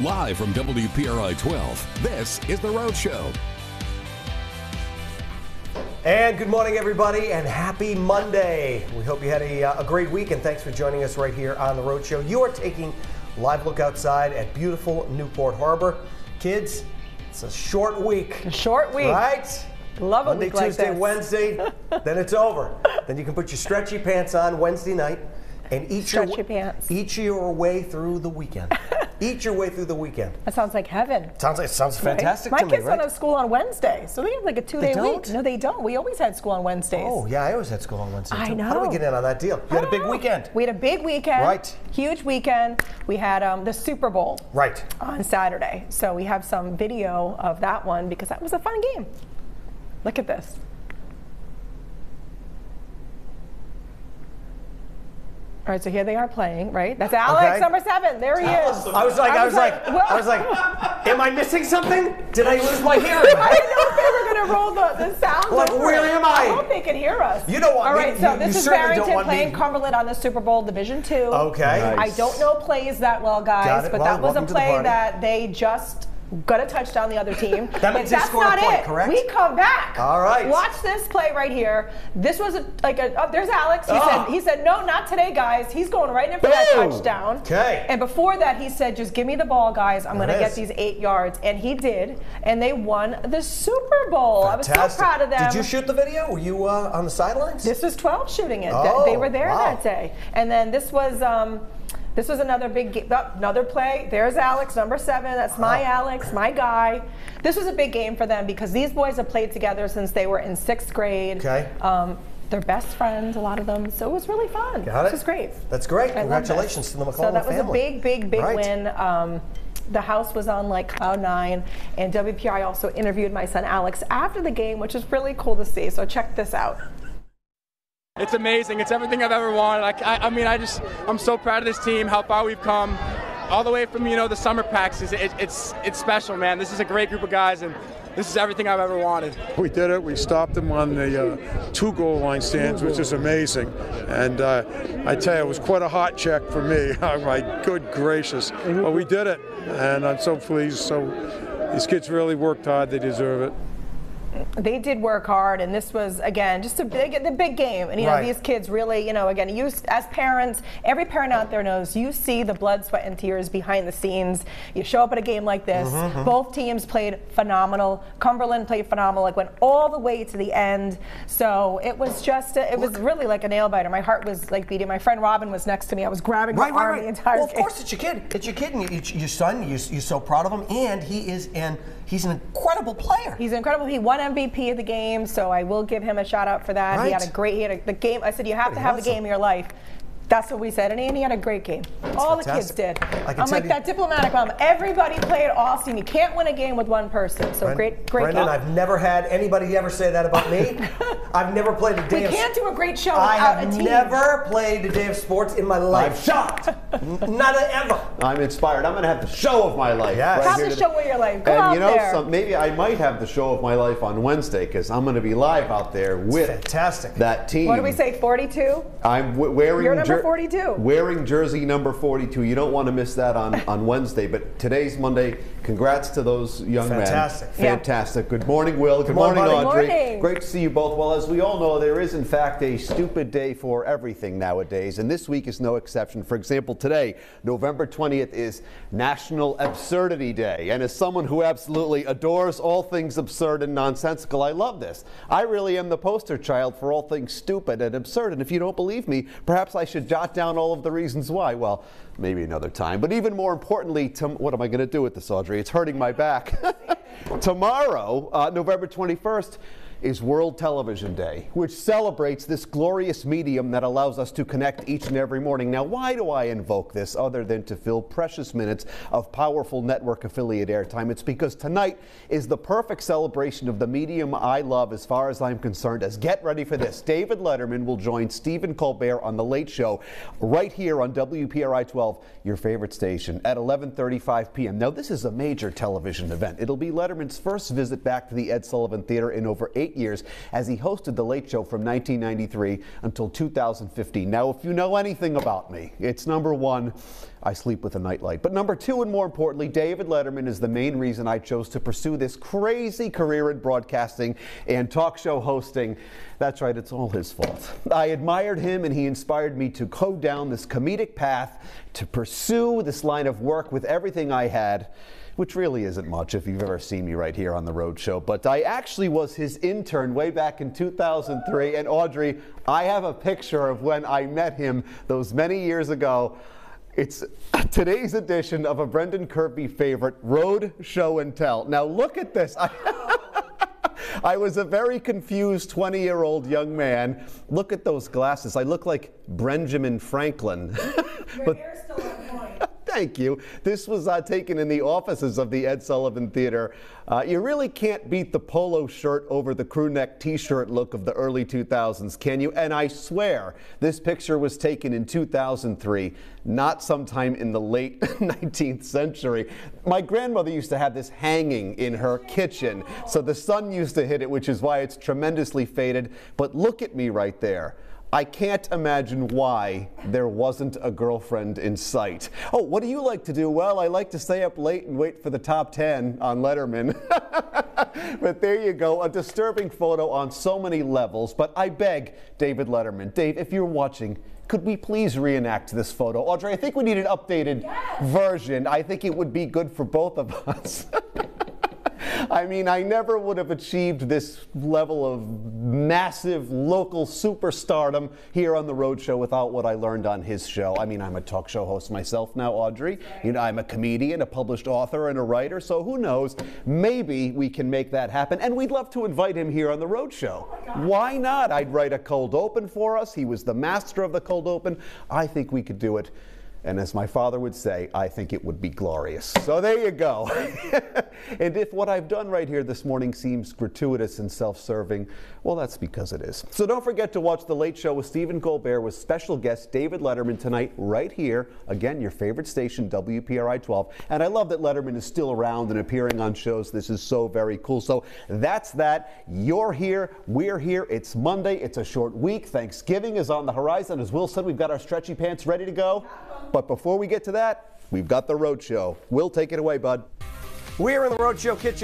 Live from WPRI 12, this is The Rhode Show. And good morning, everybody, and happy Monday. We hope you had a, uh, a great week, and thanks for joining us right here on The Rhode Show. You are taking live look outside at beautiful Newport Harbor. Kids, it's a short week. A short week. Right? Love a Monday, week like Tuesday, this. Wednesday, then it's over. Then you can put your stretchy pants on Wednesday night and eat Stretchy your, pants. eat your way through the weekend. Eat your way through the weekend. That sounds like heaven. Sounds like sounds right? fantastic My to me, kids right? don't have school on Wednesday, so they have like a two-day week. No, they don't. We always had school on Wednesdays. Oh, yeah, I always had school on Wednesday. I too. How do we get in on that deal? You had a big weekend. We had a big weekend. Right. Huge weekend. We had um, the Super Bowl Right. on Saturday, so we have some video of that one because that was a fun game. Look at this. All right, so here they are playing, right? That's Alex, Okay. number seven. There he is. I was like, I was like, well- I was like, am I missing something? Did I lose my hearing? I didn't know if they were going to roll the, the sound. Like, over where it. am I? I hope they can hear us. You don't want All me- right, so you- this you is Barrington want me- playing Cumberland on the Super Bowl Division Two. Okay. I don't know plays that well, guys, but Well, that was a welcome the play that they just got a touchdown the other team. That means they that's scored a not point, it. correct? We come back. All right. Watch this play right here. This was a, like a. Oh, there's Alex. He Ah. said. He said, "No, not today, guys. He's going right in for that touchdown." Okay. And before that, he said, "Just give me the ball, guys. I'm There going to it get these eight yards," and he did. And they won the Super Bowl. I was so proud of them. Did you shoot the video? Were you uh, on the sidelines? This was 12 shooting it. Oh, they were there wow. that day. And then this was um, this was another big ga- oh, another play. There's Alex, number seven. That's my Wow. Alex, my guy. This was a big game for them because these boys have played together since they were in sixth grade. Okay. Um, they're best friends, a lot of them. So it was really fun. Got This it. was great. That's great. I Congratulations this. to the McClelland So that was family. a big, big, big Right. win. Um, the house was on like cloud nine, and WPRI also interviewed my son Alex after the game, which is really cool to see. So check this out. It's amazing. It's everything I've ever wanted. I, I, I mean, I just, I'm so proud of this team, how far we've come, all the way from you know the summer. It, it's it's special, man. This is a great group of guys, and this is everything I've ever wanted. We did it. We stopped them on the uh, two goal line stands, which is amazing. And uh, I tell you, it was quite a hot check for me. Oh, my good gracious. But we did it, and I'm so pleased. So these kids really worked hard. They deserve it. They did work hard, and this was again just a big, the big game. And you know, Right. these kids really, you know, again, you as parents, every parent out there knows you see the blood, sweat, and tears behind the scenes. You show up at a game like this. Mm-hmm, Both teams played phenomenal. Cumberland played phenomenal, like went all the way to the end. So it was just, a, it was really like a nail biter. My heart was like beating. My friend Robin was next to me. I was grabbing Right, her right, arm right. the entire well, of course, it's your kid. It's your kid, and you, it's your son. You, you're so proud of him, and he is an he's an incredible player. He's incredible. He won MVP of the game, so I will give him a shout out for that. He had a great. He had a, the game. I said you have to have the game of your life. That's what we said, and he, had a great game. All the kids did. I can I'm like you- that diplomatic mom. Everybody played awesome. You can't win a game with one person. So Bren- great, great Brendan, game. I've never had anybody ever say that about me. I've never played a we day of can't do a great show I without have a team. I have never played a day of sports in my life. I'm shocked. Not ever. I'm inspired. I'm going to have the show of my life. Yes. Have the today. show of your life. Go and out you know, there. some, maybe I might have the show of my life on Wednesday because I'm going to be live out there with fantastic. that team. What do we say? 42. I'm w- wearing You're number 42. Wearing jersey number 42. You don't want to miss that on, on Wednesday. But today's Monday. Congrats to those young Fantastic. men. Yeah. Fantastic. Good morning, Will. Good, morning, morning. Audrey. Morning. Great to see you both. Well, as we all know, there is in fact a stupid day for everything nowadays, and this week is no exception. For example, today, November 20th, is National Absurdity Day, and as someone who absolutely adores all things absurd and nonsensical, I love this. I really am the poster child for all things stupid and absurd, and if you don't believe me, perhaps I should jot down all of the reasons why. Well, maybe another time. But even more importantly, tom- what am I going to do with this, Audrey? It's hurting my back. Tomorrow, uh, November 21st, is World Television Day, which celebrates this glorious medium that allows us to connect each and every morning. Now, why do I invoke this other than to fill precious minutes of powerful network affiliate airtime? It's because tonight is the perfect celebration of the medium I love as far as I'm concerned. As get ready for this, David Letterman will join Stephen Colbert on The Late Show right here on WPRI 12, your favorite station, at 11:35 p.m. Now, this is a major television event. It'll be Letterman's first visit back to the Ed Sullivan Theater in over eight years as he hosted The Late Show from 1993 until 2015. Now, if you know anything about me, it's number one. I sleep with a nightlight. But number two, and more importantly, David Letterman is the main reason I chose to pursue this crazy career in broadcasting and talk show hosting. That's right, it's all his fault. I admired him and he inspired me to go down this comedic path to pursue this line of work with everything I had which really isn't much if you've ever seen me right here on the Rhode Show. But I actually was his intern way back in 2003. And Audrey, I have a picture of when I met him those many years ago. It's today's edition of a Brendan Kirby favorite, Rhode Show and Tell. Now look at this. I, I was a very confused 20 year old young man. Look at those glasses. I look like Benjamin Franklin. But, hair's still on point. Thank you. This was uh, taken in the offices of the Ed Sullivan Theater. Uh, you really can't beat the polo shirt over the crew neck t shirt look of the early 2000s, can you? And I swear this picture was taken in 2003, not sometime in the late 19th century. My grandmother used to have this hanging in her kitchen, so the sun used to hit it, which is why it's tremendously faded. But look at me right there. I can't imagine why there wasn't a girlfriend in sight. Oh, what do you like to do? Well, I like to stay up late and wait for the top 10 on Letterman. but there you go, a disturbing photo on so many levels. But I beg David Letterman, Dave, if you're watching, could we please reenact this photo? Audrey, I think we need an updated Yes. version. I think it would be good for both of us. I mean, I never would have achieved this level of massive local superstardom here on the Rhode Show without what I learned on his show. I mean, I'm a talk show host myself now, Audrey. You know, I'm a comedian, a published author, and a writer. So who knows? Maybe we can make that happen. And we'd love to invite him here on the Rhode Show. Why not? I'd write a cold open for us. He was the master of the cold open. I think we could do it. And as my father would say, I think it would be glorious. So there you go. and if what I've done right here this morning seems gratuitous and self serving, well, that's because it is. So don't forget to watch The Late Show with Stephen Colbert with special guest David Letterman tonight, right here. Again, your favorite station, WPRI 12. And I love that Letterman is still around and appearing on shows. This is so very cool. So that's that. You're here. We're here. It's Monday. It's a short week. Thanksgiving is on the horizon. As Will said, we've got our stretchy pants ready to go. But before we get to that, we've got the Rhode Show. We'll take it away, bud. We're in the Rhode Show Kitchen.